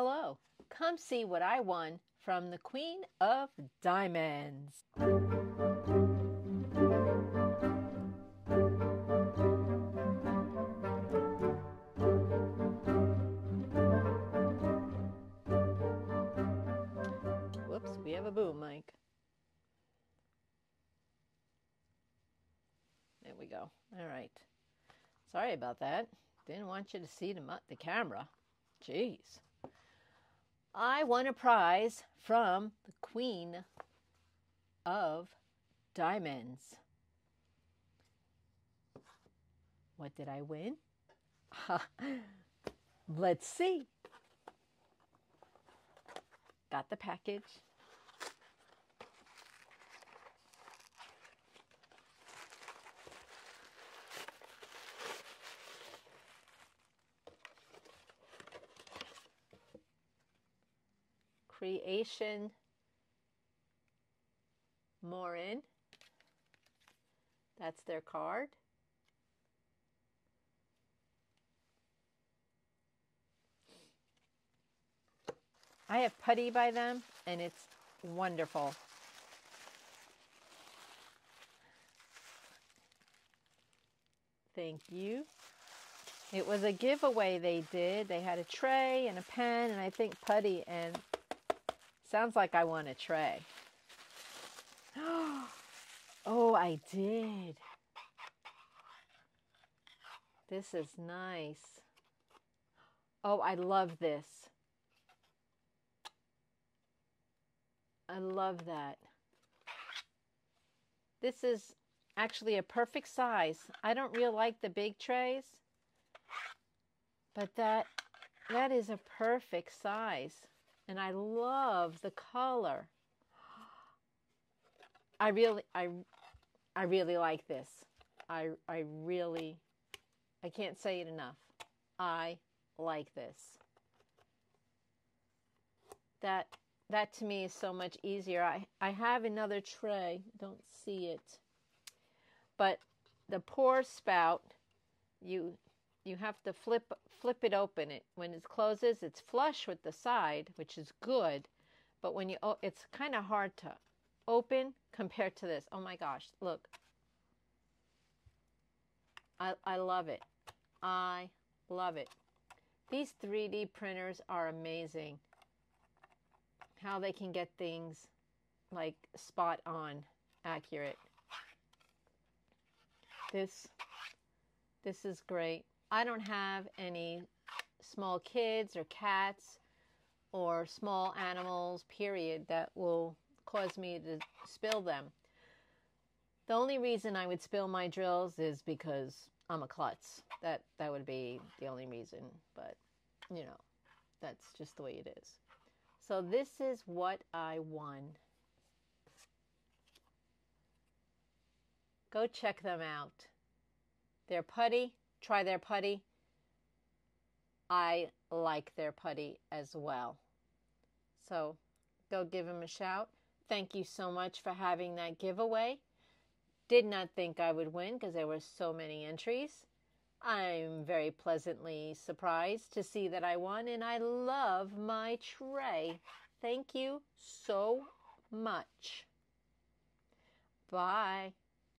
Hello, come see what I won from the Queen of Diamonds. Whoops, we have a boom mic. There we go. All right. Sorry about that. Didn't want you to see the, the camera. Jeez. I won a prize from the Queen of Diamonds. What did I win? Let's see. Got the package. Creation Morin. That's their card. I have putty by them, and it's wonderful. Thank you. It was a giveaway they did. They had a tray and a pen, and I think putty, and sounds like I want a tray. Oh, I did. This is nice. Oh, I love this. I love that. This is actually a perfect size. I don't really like the big trays, but that that is a perfect size. And I love the color. I really I I really like this. I I really I can't say it enough. I like this. That that to me is so much easier. I, I have another tray, don't see it. But the pour spout, you you have to flip flip it open. It when it closes, it's flush with the side, which is good. But when you oh, it's kind of hard to open compared to this. Oh my gosh, look. I I love it. I love it. These 3D printers are amazing how they can get things like spot on accurate. This this is great. I don't have any small kids or cats or small animals period that will cause me to spill them. The only reason I would spill my drills is because I'm a klutz. That that would be the only reason, but you know, that's just the way it is. So this is what I won. Go check them out. They're putty, try their putty. I like their putty as well. So go give them a shout. Thank you so much for having that giveaway. Did not think I would win because there were so many entries. I'm very pleasantly surprised to see that I won, and I love my tray. Thank you so much. Bye.